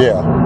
Yeah.